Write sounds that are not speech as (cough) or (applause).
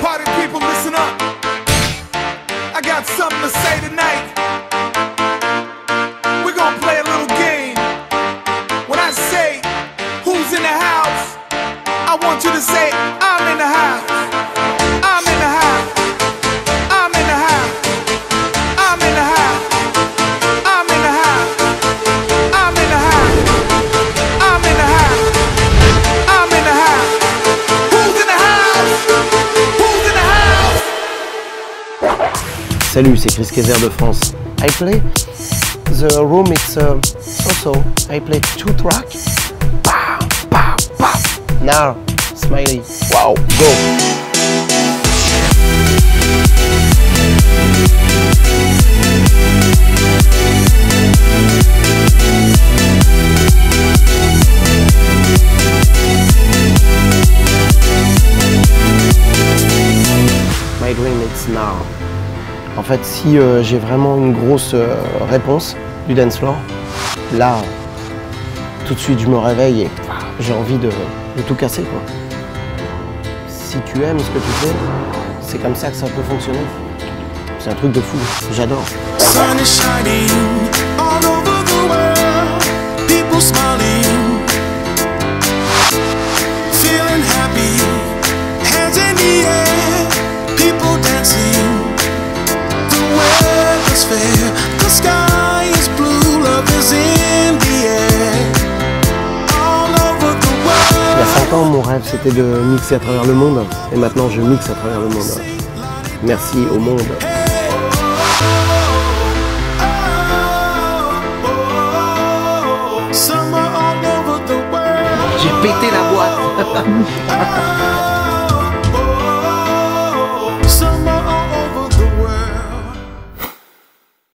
Party people, listen up. I got something to say tonight. We're gonna play a little game. When I say who's in the house, I want you to say Salut, c'est Chris Kaiser de France. I play the room it's uh, so so. I play two track. Pow, pow, pow. Now, smiley. Wow, go. En fait, si euh, j'ai vraiment une grosse euh, réponse du dance floor, là, tout de suite, je me réveille et j'ai envie de, tout casser. Quoi. Si tu aimes ce que tu fais, c'est comme ça que ça peut fonctionner. C'est un truc de fou, j'adore. 5 ans, mon rêve, c'était de mixer à travers le monde. Et maintenant, je mixe à travers le monde. Merci au monde. J'ai pété la boîte. (laughs)